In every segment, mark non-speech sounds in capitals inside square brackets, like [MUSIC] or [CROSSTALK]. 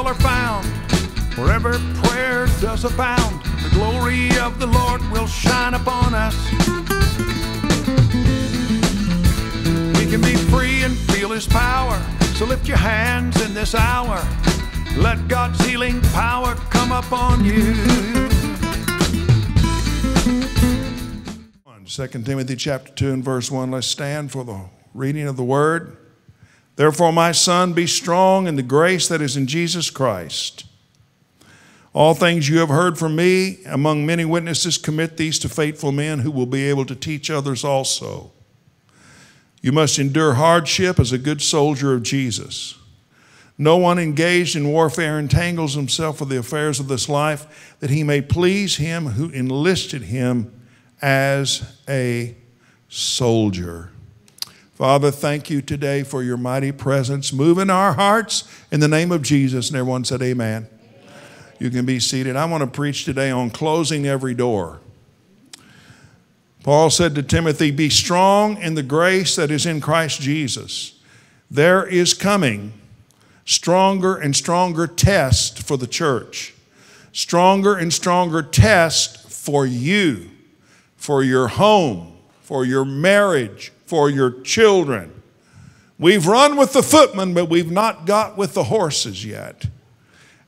people are found, wherever prayer does abound, the glory of the Lord will shine upon us. We can be free and feel His power. So lift your hands in this hour. Let God's healing power come upon you. 2 Timothy chapter 2 and verse 1. Let's stand for the reading of the word. Therefore, my son, be strong in the grace that is in Jesus Christ. All things you have heard from me among many witnesses, commit these to faithful men who will be able to teach others also. You must endure hardship as a good soldier of Jesus. No one engaged in warfare entangles himself with the affairs of this life that he may please him who enlisted him as a soldier. Father, thank you today for your mighty presence. Move in our hearts in the name of Jesus. And everyone said, Amen. Amen. You can be seated. I want to preach today on closing every door. Paul said to Timothy, Be strong in the grace that is in Christ Jesus. There is coming stronger and stronger test for the church, stronger and stronger test for you, for your home, for your marriage, for your children. We've run with the footmen, but we've not got with the horses yet.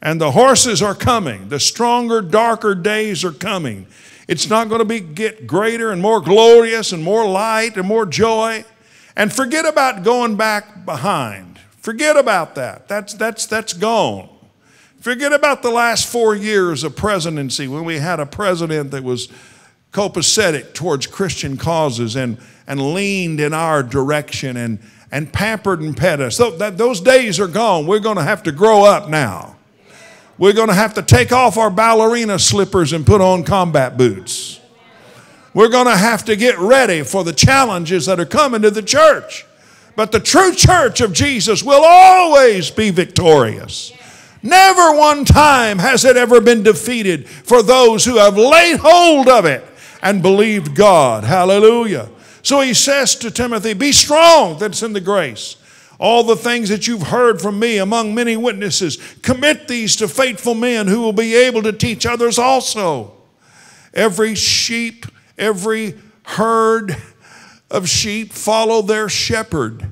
And the horses are coming. The stronger, darker days are coming. It's not going to be get greater and more glorious and more light and more joy. And forget about going back behind. Forget about that. That's, that's, that's gone. Forget about the last four years of presidency when we had a president that was copacetic towards Christian causes and, and leaned in our direction and, and pampered and pet us. So that, those days are gone. We're going to have to grow up now. We're going to have to take off our ballerina slippers and put on combat boots. We're going to have to get ready for the challenges that are coming to the church. But the true church of Jesus will always be victorious. Never one time has it ever been defeated for those who have laid hold of it and believed God. Hallelujah. So he says to Timothy, Be strong that's in the grace. All the things that you've heard from me among many witnesses, commit these to faithful men who will be able to teach others also. Every sheep, every herd, of sheep follow their shepherd,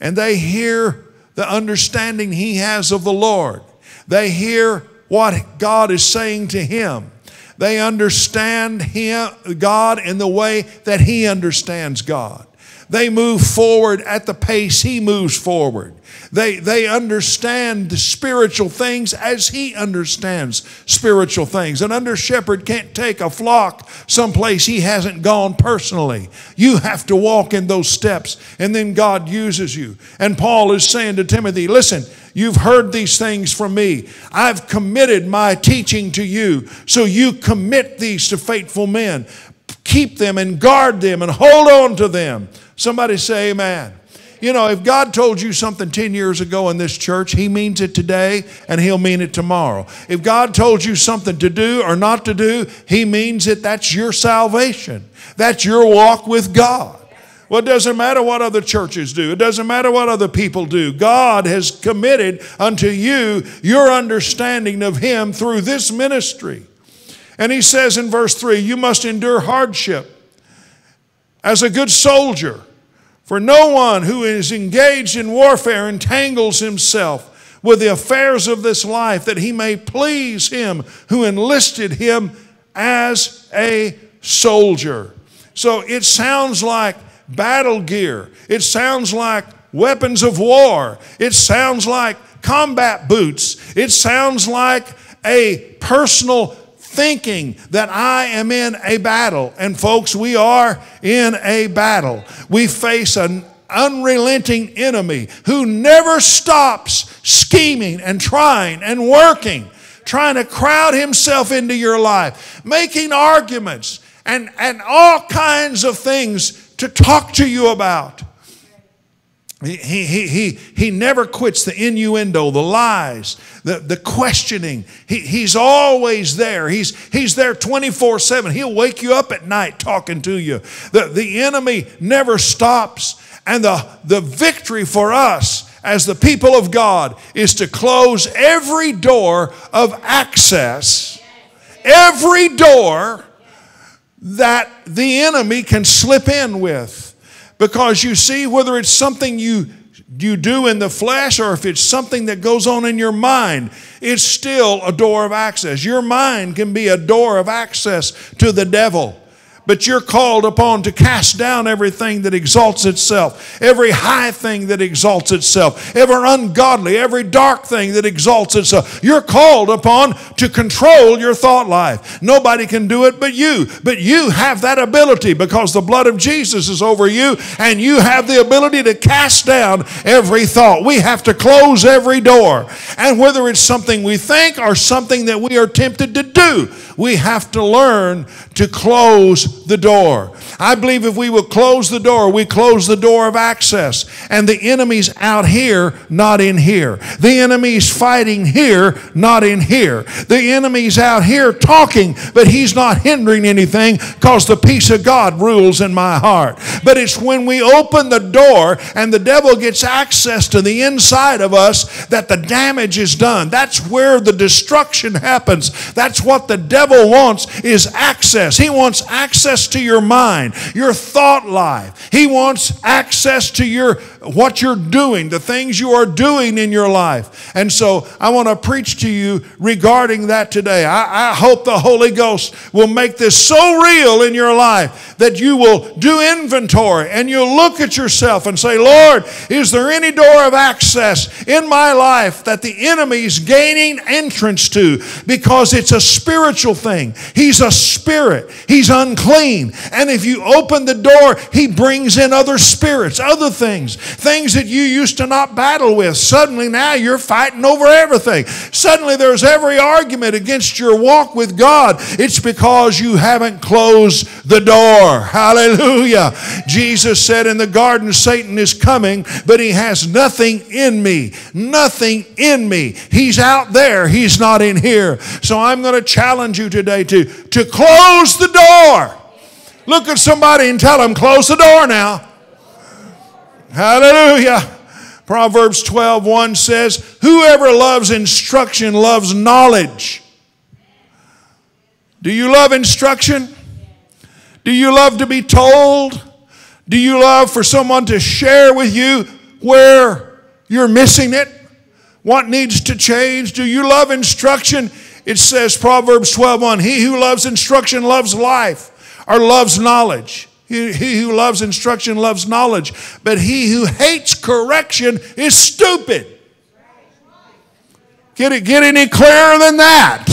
and they hear the understanding he has of the Lord. They hear what God is saying to him. They understand him, God in the way that he understands God. They move forward at the pace he moves forward. They, they understand the spiritual things as he understands spiritual things. An under shepherd can't take a flock someplace he hasn't gone personally. You have to walk in those steps, and then God uses you. And Paul is saying to Timothy, listen, You've heard these things from me. I've committed my teaching to you, so you commit these to faithful men. Keep them and guard them and hold on to them. Somebody say, Amen. You know, if God told you something 10 years ago in this church, He means it today and He'll mean it tomorrow. If God told you something to do or not to do, He means it. That's your salvation, that's your walk with God. Well, it doesn't matter what other churches do. It doesn't matter what other people do. God has committed unto you your understanding of Him through this ministry. And He says in verse 3 you must endure hardship as a good soldier. For no one who is engaged in warfare entangles himself with the affairs of this life that he may please him who enlisted him as a soldier. So it sounds like battle gear, it sounds like weapons of war, it sounds like combat boots, it sounds like a personal thinking that I am in a battle. And folks, we are in a battle. We face an unrelenting enemy who never stops scheming and trying and working, trying to crowd himself into your life, making arguments and, and all kinds of things to talk to you about. He, he, he, he never quits the innuendo, the lies, the, the questioning. He, he's always there. He's, he's there 24 7. He'll wake you up at night talking to you. The, the enemy never stops. And the, the victory for us as the people of God is to close every door of access, every door that the enemy can slip in with. Because you see, whether it's something you you do in the flesh or if it's something that goes on in your mind, it's still a door of access. Your mind can be a door of access to the devil. But you're called upon to cast down everything that exalts itself, every high thing that exalts itself, every ungodly, every dark thing that exalts itself. You're called upon to control your thought life. Nobody can do it but you. But you have that ability because the blood of Jesus is over you, and you have the ability to cast down every thought. We have to close every door. And whether it's something we think or something that we are tempted to do, we have to learn to close the door. I believe if we will close the door, we close the door of access. And the enemy's out here, not in here. The enemy's fighting here, not in here. The enemy's out here talking, but he's not hindering anything because the peace of God rules in my heart. But it's when we open the door and the devil gets access to the inside of us that the damage is done. That's where the destruction happens. That's what the devil wants is access. He wants access to your mind, your thought life. He wants access to your what you're doing, the things you are doing in your life. And so I want to preach to you regarding that today. I, I hope the Holy Ghost will make this so real in your life that you will do inventory and you'll look at yourself and say, Lord, is there any door of access in my life that the enemy's gaining entrance to because it's a spiritual thing? He's a spirit, he's unclean. And if you open the door, he brings in other spirits, other things, things that you used to not battle with. Suddenly now you're fighting over everything. Suddenly there's every argument against your walk with God. It's because you haven't closed the door. Hallelujah. Jesus said in the garden, Satan is coming, but he has nothing in me. Nothing in me. He's out there, he's not in here. So I'm going to challenge you today to, to close the door. Look at somebody and tell them, close the door now. Hallelujah. Proverbs 12 1 says, Whoever loves instruction loves knowledge. Do you love instruction? Do you love to be told? Do you love for someone to share with you where you're missing it? What needs to change? Do you love instruction? It says, Proverbs 12 1, He who loves instruction loves life or loves knowledge. He, who loves instruction loves knowledge, but he who hates correction is stupid. Get it get any clearer than that?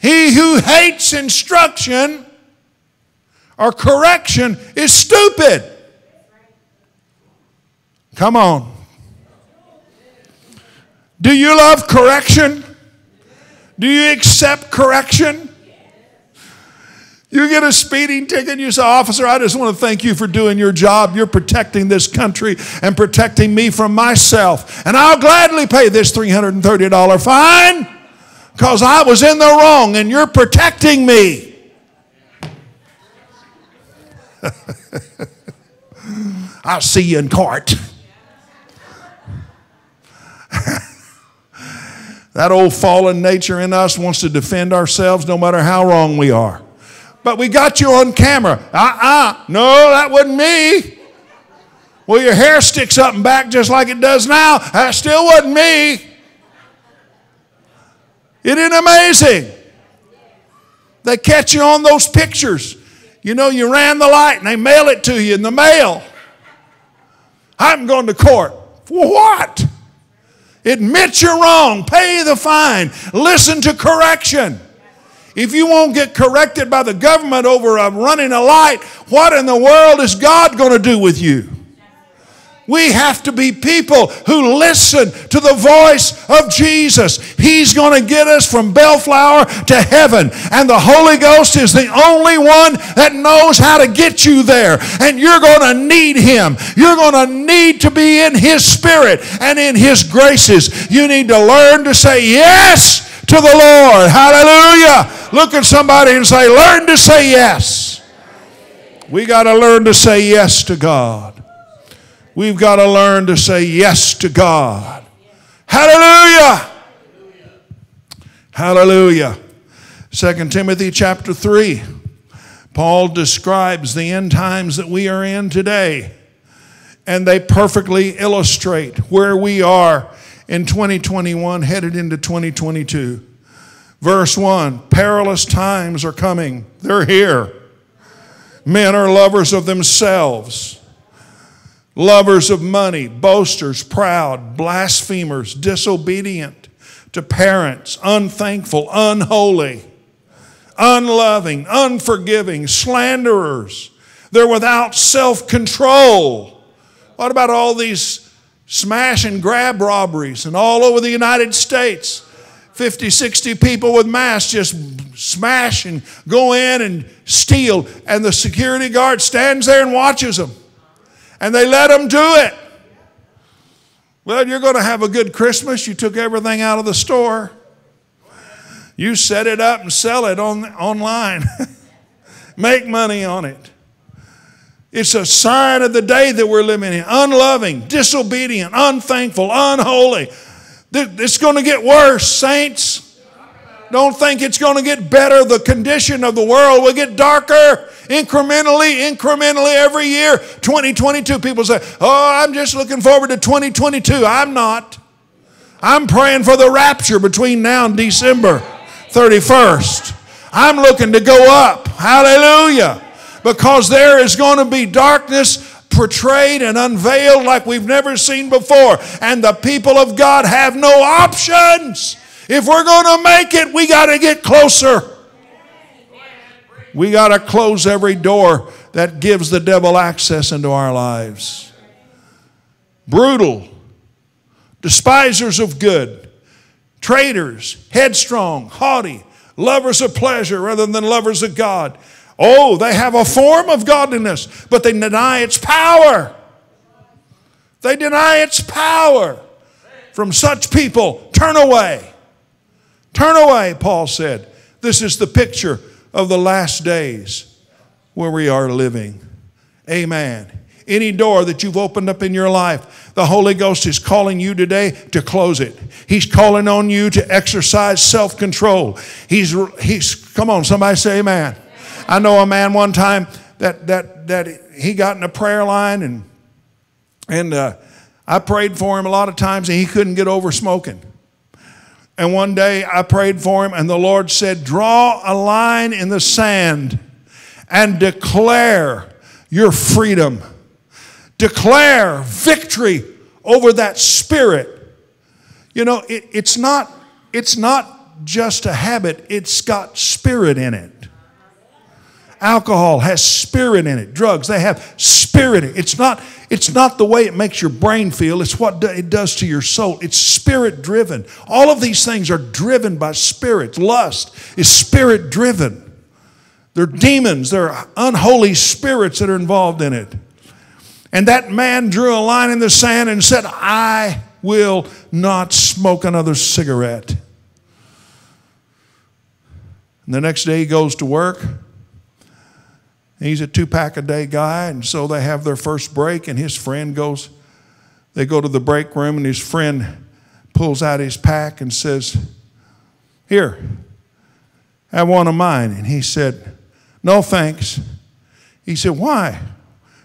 He who hates instruction or correction is stupid. Come on. Do you love correction? Do you accept correction? You get a speeding ticket, you say, Officer, I just want to thank you for doing your job. You're protecting this country and protecting me from myself. And I'll gladly pay this $330 fine because I was in the wrong and you're protecting me. [LAUGHS] I'll see you in court. [LAUGHS] that old fallen nature in us wants to defend ourselves no matter how wrong we are but we got you on camera. Uh uh No, that wasn't me. Well, your hair sticks up and back just like it does now. That still wasn't me. Isn't it amazing? They catch you on those pictures. You know, you ran the light and they mail it to you in the mail. I'm going to court. For what? Admit you're wrong. Pay the fine. Listen to correction. If you won't get corrected by the government over a running a light, what in the world is God going to do with you? We have to be people who listen to the voice of Jesus. He's going to get us from Bellflower to heaven. And the Holy Ghost is the only one that knows how to get you there. And you're going to need Him. You're going to need to be in His Spirit and in His graces. You need to learn to say yes to the Lord. Hallelujah. Look at somebody and say, Learn to say yes. We got to learn to say yes to God. We've got to learn to say yes to God. Hallelujah. Hallelujah. 2 Timothy chapter 3. Paul describes the end times that we are in today, and they perfectly illustrate where we are in 2021, headed into 2022. Verse 1 Perilous times are coming, they're here. Men are lovers of themselves lovers of money, boasters, proud, blasphemers, disobedient to parents, unthankful, unholy, unloving, unforgiving, slanderers. They're without self control. What about all these smash and grab robberies and all over the United States? 50, 60 people with masks just smash and go in and steal, and the security guard stands there and watches them and they let them do it. Well, you're going to have a good Christmas. You took everything out of the store. You set it up and sell it on, online. [LAUGHS] Make money on it. It's a sign of the day that we're living in. Unloving, disobedient, unthankful, unholy. It's going to get worse, saints. Don't think it's going to get better. The condition of the world will get darker incrementally, incrementally every year. 2022, people say, Oh, I'm just looking forward to 2022. I'm not. I'm praying for the rapture between now and December 31st. I'm looking to go up. Hallelujah. Because there is going to be darkness portrayed and unveiled like we've never seen before. And the people of God have no options. If we're going to make it, we got to get closer. We got to close every door that gives the devil access into our lives. Brutal, despisers of good, traitors, headstrong, haughty, lovers of pleasure rather than lovers of God. Oh, they have a form of godliness, but they deny its power. They deny its power. From such people, turn away. Turn away, Paul said. This is the picture of the last days where we are living. Amen. Any door that you've opened up in your life, the Holy Ghost is calling you today to close it. He's calling on you to exercise self control. He's, he's, come on, somebody say amen. I know a man one time that, that, that he got in a prayer line and, and uh, I prayed for him a lot of times and he couldn't get over smoking. And one day I prayed for him, and the Lord said, Draw a line in the sand and declare your freedom. Declare victory over that spirit. You know, it, it's, not, it's not just a habit, it's got spirit in it. Alcohol has spirit in it. Drugs, they have spirit it. It's not, it's not the way it makes your brain feel, it's what it does to your soul. It's spirit driven. All of these things are driven by spirit. Lust is spirit driven. They're demons, they're unholy spirits that are involved in it. And that man drew a line in the sand and said, I will not smoke another cigarette. And the next day he goes to work He's a two pack a day guy, and so they have their first break, and his friend goes, they go to the break room, and his friend pulls out his pack and says, Here, have one of mine. And he said, No thanks. He said, Why?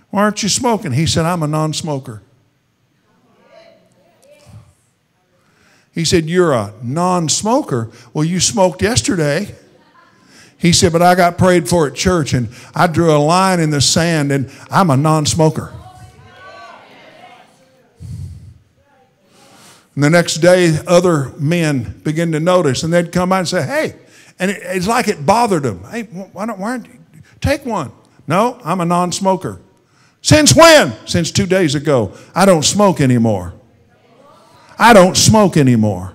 Why aren't you smoking? He said, I'm a non smoker. He said, You're a non smoker. Well, you smoked yesterday. He said, But I got prayed for at church and I drew a line in the sand and I'm a non smoker. And the next day, other men begin to notice and they'd come by and say, Hey, and it, it's like it bothered them. Hey, why don't, why don't you take one? No, I'm a non smoker. Since when? Since two days ago. I don't smoke anymore. I don't smoke anymore.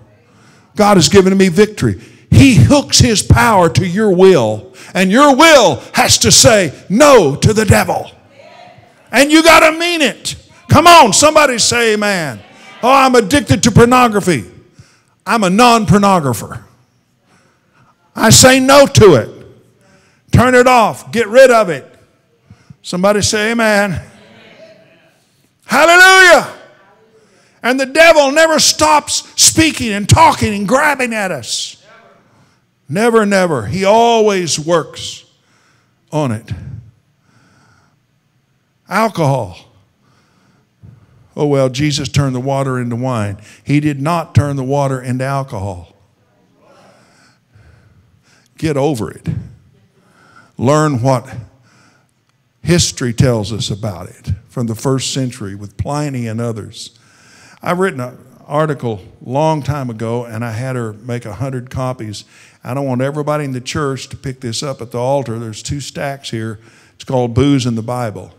God has given me victory. He hooks his power to your will, and your will has to say no to the devil. And you got to mean it. Come on, somebody say amen. Oh, I'm addicted to pornography. I'm a non pornographer. I say no to it. Turn it off. Get rid of it. Somebody say amen. amen. Hallelujah. And the devil never stops speaking and talking and grabbing at us. Never, never. He always works on it. Alcohol. Oh, well, Jesus turned the water into wine. He did not turn the water into alcohol. Get over it. Learn what history tells us about it from the first century with Pliny and others. I've written an article long time ago, and I had her make a hundred copies. I don't want everybody in the church to pick this up at the altar. There's two stacks here. It's called Booze in the Bible.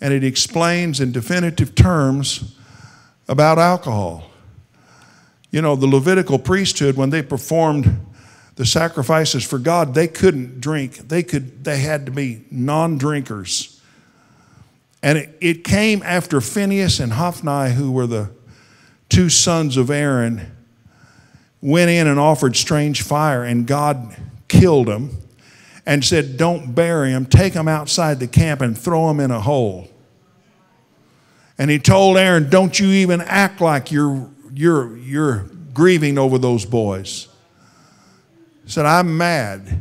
And it explains in definitive terms about alcohol. You know, the Levitical priesthood, when they performed the sacrifices for God, they couldn't drink. They could they had to be non-drinkers. And it, it came after Phineas and Hophni, who were the two sons of Aaron, went in and offered strange fire, and God killed them and said, Don't bury them, take them outside the camp and throw them in a hole. And he told Aaron, Don't you even act like you're, you're, you're grieving over those boys He said, I'm mad.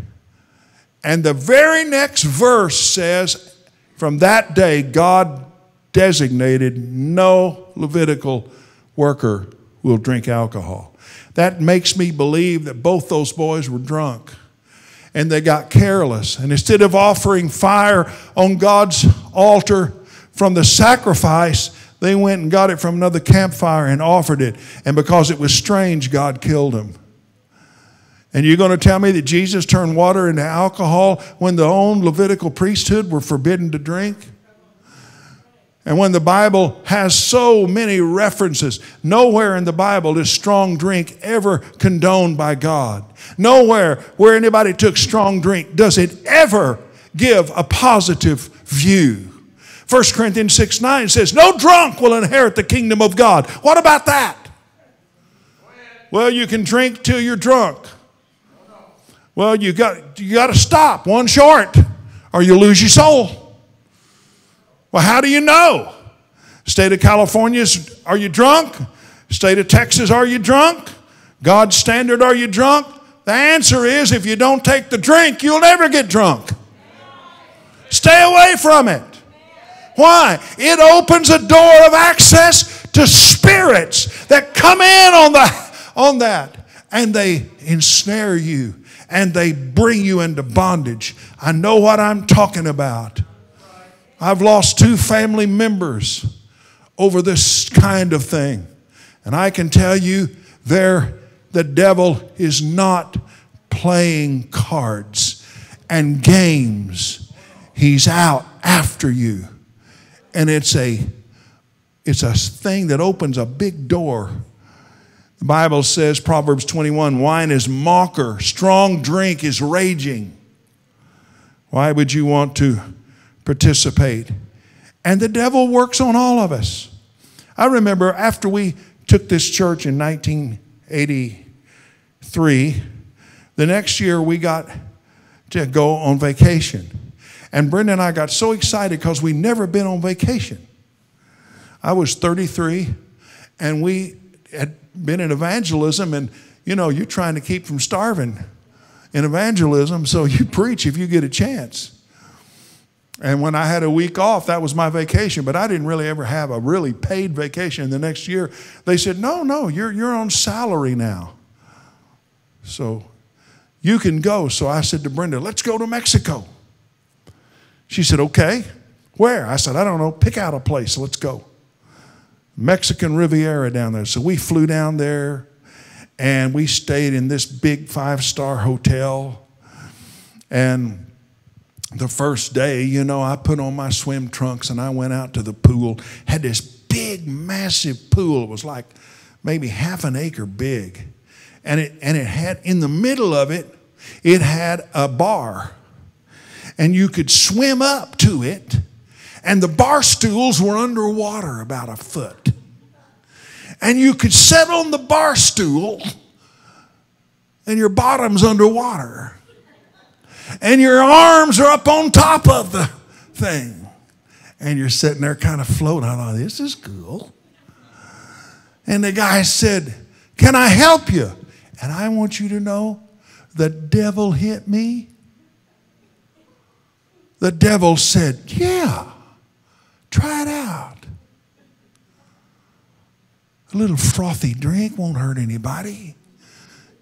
And the very next verse says, From that day, God designated no Levitical worker will drink alcohol. That makes me believe that both those boys were drunk and they got careless. And instead of offering fire on God's altar from the sacrifice, they went and got it from another campfire and offered it. And because it was strange, God killed them. And you're going to tell me that Jesus turned water into alcohol when the own Levitical priesthood were forbidden to drink? And when the Bible has so many references, nowhere in the Bible is strong drink ever condoned by God. Nowhere where anybody took strong drink does it ever give a positive view. 1 Corinthians 6 9 says, No drunk will inherit the kingdom of God. What about that? Well, you can drink till you're drunk. Well, you got, you got to stop one short or you lose your soul. Well, how do you know? State of California, are you drunk? State of Texas, are you drunk? God's standard, are you drunk? The answer is if you don't take the drink, you'll never get drunk. Stay away from it. Why? It opens a door of access to spirits that come in on, the, on that and they ensnare you and they bring you into bondage. I know what I'm talking about. I've lost two family members over this kind of thing. And I can tell you, there, the devil is not playing cards and games. He's out after you. And it's a it's a thing that opens a big door the Bible says, Proverbs 21, wine is mocker, strong drink is raging. Why would you want to participate? And the devil works on all of us. I remember after we took this church in 1983, the next year we got to go on vacation. And Brenda and I got so excited because we'd never been on vacation. I was 33, and we had been in evangelism and you know you're trying to keep from starving in evangelism so you preach if you get a chance and when i had a week off that was my vacation. But i didn't really ever have a really paid vacation the next year. They said no no you're, you're on salary now. So you can go. So i said to brenda let's go to mexico. She said okay. Where? I said i don't know. Pick out a place. Let's go. Mexican Riviera down there. So we flew down there and we stayed in this big five star hotel. And the first day, you know, I put on my swim trunks and I went out to the pool. Had this big, massive pool. It was like maybe half an acre big. And it, and it had, in the middle of it, it had a bar. And you could swim up to it. And the bar stools were underwater about a foot. And you could sit on the bar stool and your bottom's underwater and your arms are up on top of the thing. And you're sitting there kind of floating. I thought, this is cool. And the guy said, Can I help you? And I want you to know the devil hit me. The devil said, Yeah, try it out. A little frothy drink won't hurt anybody.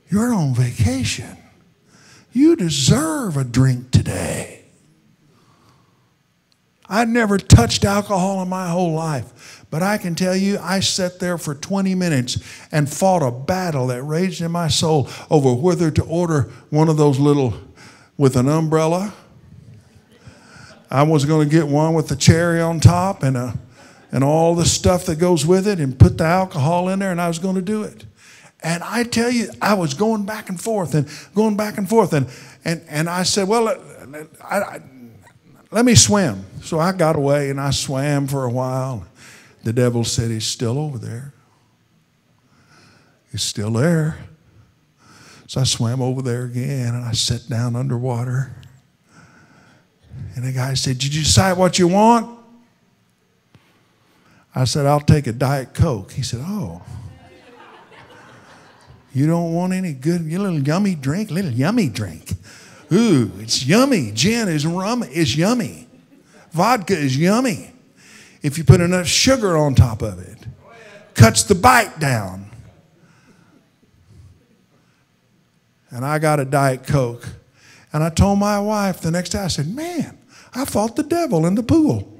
You're on vacation. You deserve a drink today. I'd never touched alcohol in my whole life, but I can tell you, I sat there for 20 minutes and fought a battle that raged in my soul over whether to order one of those little with an umbrella. I was going to get one with the cherry on top and, a, and all the stuff that goes with it and put the alcohol in there, and I was going to do it. And I tell you, I was going back and forth and going back and forth. And, and, and I said, Well, I, I, let me swim. So I got away and I swam for a while. The devil said, He's still over there. He's still there. So I swam over there again and I sat down underwater. And the guy said, Did you decide what you want? I said, I'll take a Diet Coke. He said, Oh. You don't want any good, a little yummy drink, little yummy drink. Ooh, it's yummy. Gin is rum is yummy. Vodka is yummy. If you put enough sugar on top of it, cuts the bite down. And I got a Diet Coke. And I told my wife the next day, I said, Man, I fought the devil in the pool.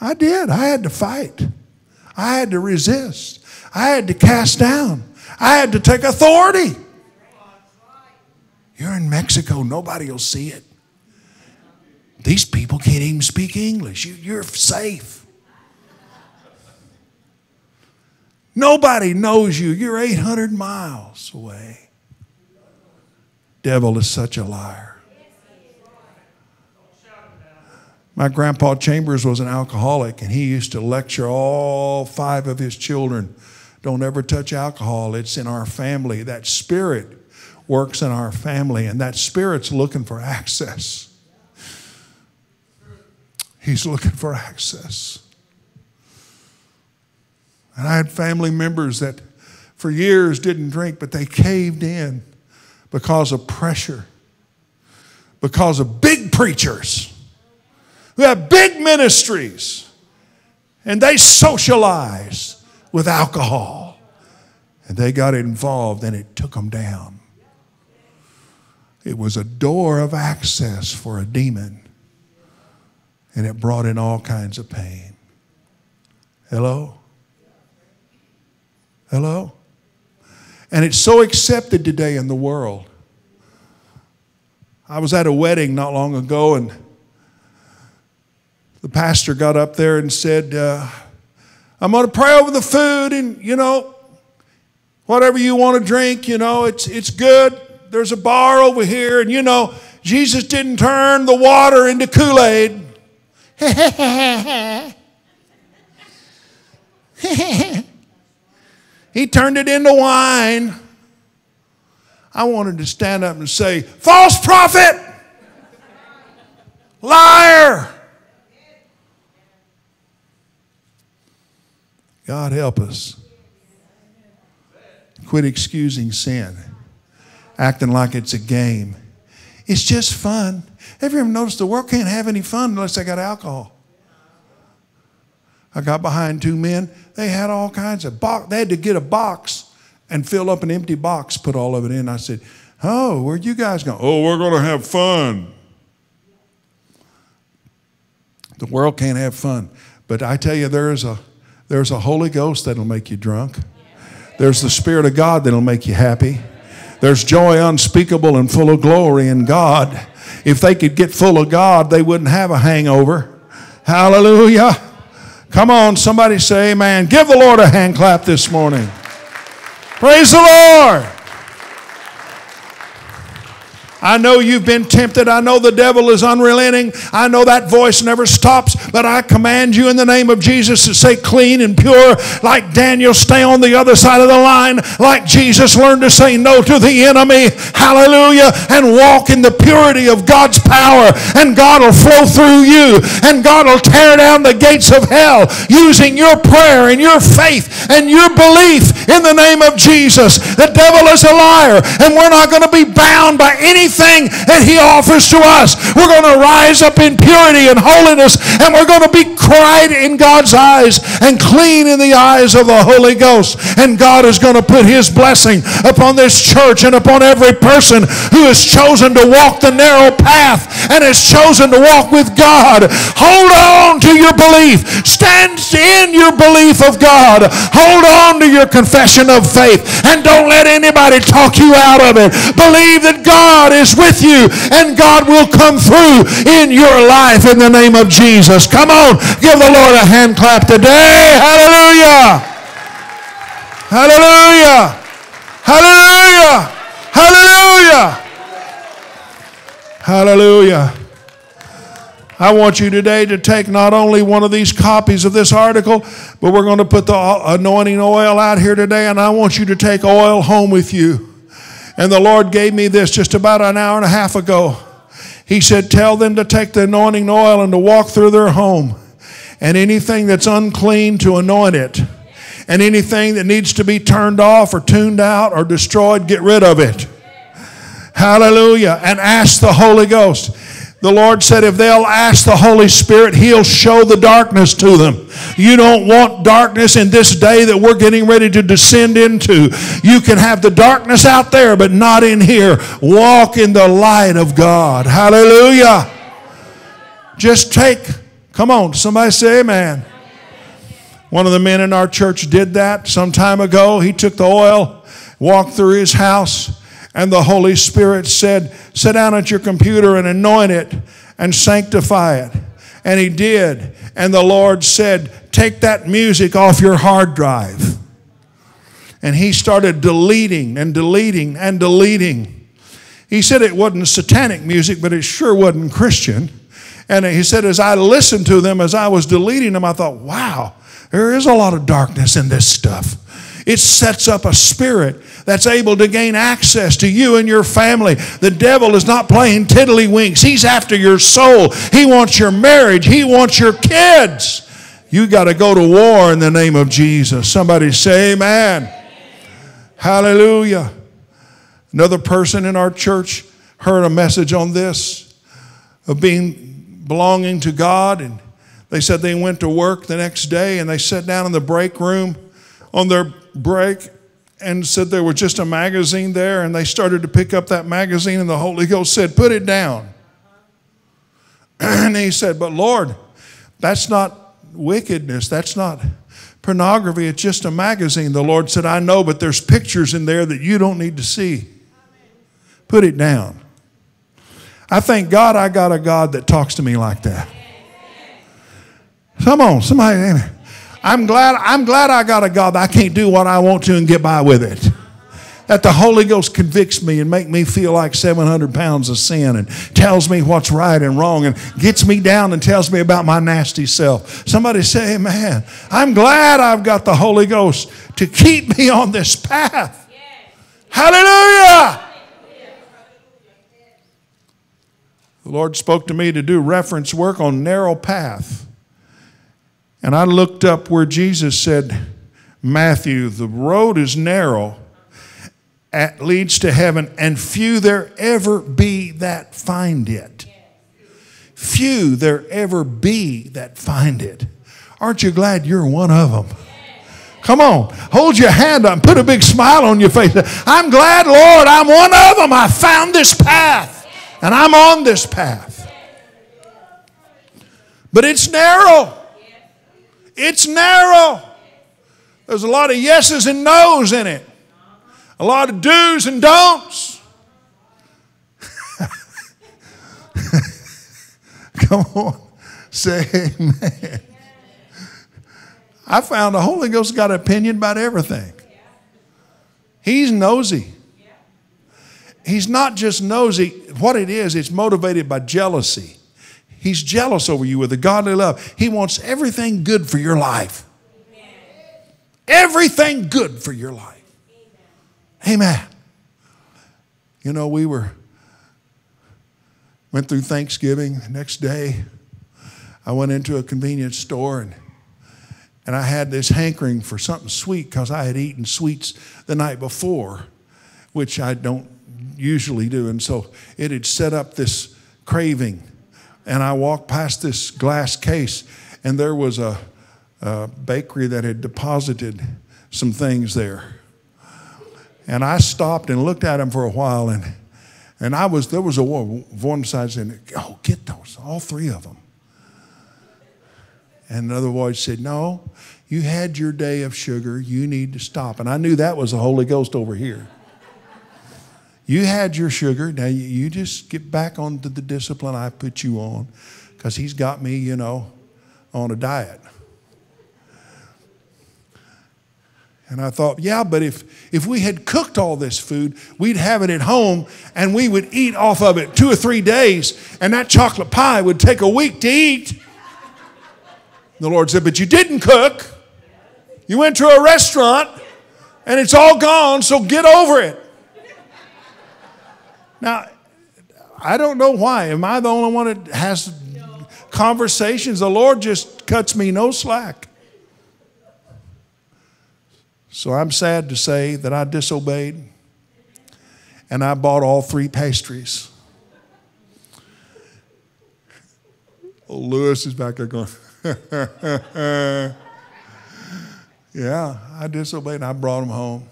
I did. I had to fight. I had to resist. I had to cast down. I had to take authority. You're in Mexico, nobody will see it. These people can't even speak English. You, are safe. Nobody knows you. You're 800 miles away. Devil is such a liar. My grandpa Chambers was an alcoholic, and he used to lecture all five of his children don't ever touch alcohol. It's in our family. That spirit works in our family, and that spirit's looking for access. He's looking for access. And I had family members that for years didn't drink, but they caved in because of pressure, because of big preachers who have big ministries and they socialize with alcohol. And they got involved and it took them down. It was a door of access for a demon, and it brought in all kinds of pain. Hello? Hello? And it's so accepted today in the world. I was at a wedding not long ago, and the pastor got up there and said, uh, I'm going to pray over the food, and you know, whatever you want to drink, you know, it's, it's good. There's a bar over here, and you know, Jesus didn't turn the water into Kool Aid. [LAUGHS] he turned it into wine. I wanted to stand up and say, False prophet! Liar! God help us. Quit excusing sin, acting like it's a game. It's just fun. Have you ever noticed the world can't have any fun unless they got alcohol? I got behind two men. They had all kinds of box. They had to get a box and fill up an empty box, put all of it in. I said, "Oh, where you guys going? Oh, we're going to have fun." The world can't have fun, but I tell you, there is a there's a Holy Ghost that'll make you drunk. There's the Spirit of God that'll make you happy. There's joy unspeakable and full of glory in God. If they could get full of God, they wouldn't have a hangover. Hallelujah. Come on, somebody say amen. Give the Lord a hand clap this morning. Praise the Lord. I know you've been tempted. I know the devil is unrelenting. I know that voice never stops. But I command you in the name of Jesus to say clean and pure, like Daniel, stay on the other side of the line, like Jesus Learn to say no to the enemy. Hallelujah. And walk in the purity of God's power. And God will flow through you. And God will tear down the gates of hell using your prayer and your faith and your belief in the name of Jesus. The devil is a liar. And we're not going to be bound by anything anything that He offers to us. We're going to rise up in purity and holiness, and we're going to be cried in God's eyes and clean in the eyes of the Holy Ghost. And God is going to put His blessing upon this church and upon every person who has chosen to walk the narrow path and has chosen to walk with God. Hold on to your belief. Stand in your belief of God. Hold on to your confession of faith and don't let anybody talk you out of it. Believe that God is with you and God will come through in your life in the name of Jesus. Come on, give the Lord a hand clap today. Hallelujah. Hallelujah. Hallelujah. Hallelujah. Hallelujah. I want you today to take not only one of these copies of this article, but we're going to put the anointing oil out here today, and I want you to take oil home with you. And the Lord gave me this just about an hour and a half ago. He said, Tell them to take the anointing oil and to walk through their home. And anything that's unclean, to anoint it. And anything that needs to be turned off or tuned out or destroyed, get rid of it. Hallelujah. And ask the Holy Ghost. The Lord said, if they'll ask the Holy Spirit, He'll show the darkness to them. You don't want darkness in this day that we're getting ready to descend into. You can have the darkness out there, but not in here. Walk in the light of God. Hallelujah. Just take, come on, somebody say amen. One of the men in our church did that some time ago. He took the oil, walked through his house, and the Holy Spirit said, Sit down at your computer and anoint it and sanctify it. And he did. And the Lord said, Take that music off your hard drive. And he started deleting and deleting and deleting. He said it wasn't satanic music, but it sure wasn't Christian. And he said, as I listened to them, as I was deleting them, I thought, wow, there is a lot of darkness in this stuff. It sets up a spirit that's able to gain access to you and your family. The devil is not playing tiddlywinks. He's after your soul. He wants your marriage. He wants your kids. You got to go to war in the name of Jesus. Somebody say amen. Hallelujah. Another person in our church heard a message on this of being belonging to God and they said they went to work the next day and they sat down in the break room on their break and said there was just a magazine there, and they started to pick up that magazine, and the Holy Ghost said, Put it down. [CLEARS THROAT] And he said, But Lord, that's not wickedness. That's not pornography. It's just a magazine. The Lord said, I know, but there's pictures in there that you don't need to see. Put it down. I thank God I got a God that talks to me like that. Come on, somebody. I'm glad, I'm glad I got a God that I can't do what I want to and get by with it. That the Holy Ghost convicts me and make me feel like 700 pounds of sin and tells me what's right and wrong and gets me down and tells me about my nasty self. Somebody say, man, I'm glad I've got the Holy Ghost to keep me on this path. Hallelujah. The Lord spoke to me to do reference work on narrow path. And I looked up where Jesus said, Matthew, the road is narrow, it leads to heaven, and few there ever be that find it. Few there ever be that find it. Aren't you glad you're one of them? Come on, hold your hand up and put a big smile on your face. I'm glad, Lord, I'm one of them. I found this path and I'm on this path. But it's narrow. It's narrow. There's a lot of yeses and nos in it. a lot of do's and don'ts. [LAUGHS] Come on, say amen. I found the Holy Ghost got an opinion about everything. He's nosy. He's not just nosy. What it is, it's motivated by jealousy. He's jealous over you with a godly love. He wants everything good for your life. Everything good for your life. Amen. You know, we were went through Thanksgiving. Next day, I went into a convenience store and and I had this hankering for something sweet because I had eaten sweets the night before, which I don't usually do. And so it had set up this craving. And I walked past this glass case, and there was a, a bakery that had deposited some things there. And I stopped and looked at them for a while, and, and I was there was a one side saying, "Oh, get those, all three of them." And another voice said, No, you had your day of sugar. You need to stop. And I knew that was the Holy Ghost over here. You had your sugar. Now you just get back onto the discipline I put you on because He's got me, you know, on a diet. And I thought, yeah, but if, if we had cooked all this food, we'd have it at home and we would eat off of it two or three days, and that chocolate pie would take a week to eat. The Lord said, But you didn't cook. You went to a restaurant and it's all gone, so get over it. Now, I don't know why. Am I the only one that has conversations? The Lord just cuts me no slack. So I'm sad to say that I disobeyed and I bought all three pastries. Oh, Lewis is back there going, [LAUGHS] yeah, I disobeyed and I brought them home.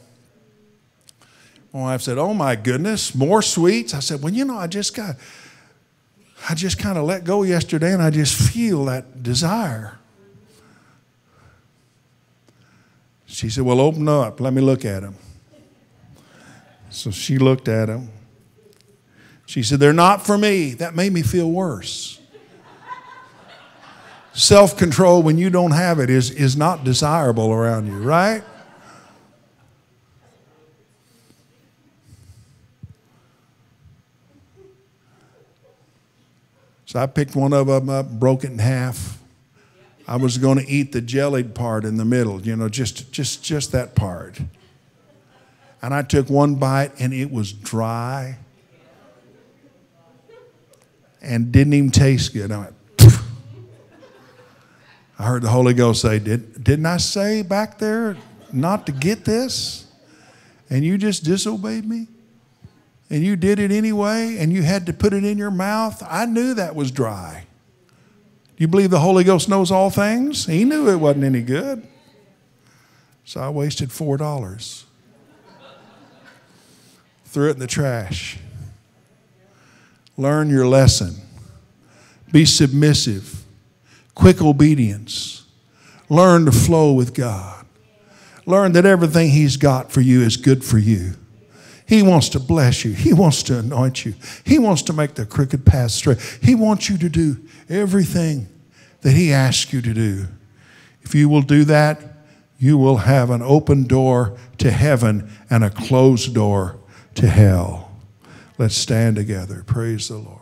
My wife said, Oh my goodness, more sweets? I said, Well, you know, I just got, I just kind of let go yesterday and I just feel that desire. She said, Well, open up. Let me look at them. So she looked at them. She said, They're not for me. That made me feel worse. Self control, when you don't have it, is, is not desirable around you, right? So I picked one of them up, broke it in half. I was going to eat the jellied part in the middle, you know, just, just, just that part. And I took one bite and it was dry and didn't even taste good. I went, I heard the Holy Ghost say, Did, Didn't I say back there not to get this? And you just disobeyed me? And you did it anyway, and you had to put it in your mouth? I knew that was dry. Do you believe the Holy Ghost knows all things? He knew it wasn't any good. So I wasted $4. Threw it in the trash. Learn your lesson. Be submissive quick obedience. Learn to flow with God. Learn that everything He's got for you is good for you. He wants to bless you. He wants to anoint you. He wants to make the crooked path straight. He wants you to do everything that He asks you to do. If you will do that, you will have an open door to heaven and a closed door to hell. Let's stand together. Praise the Lord.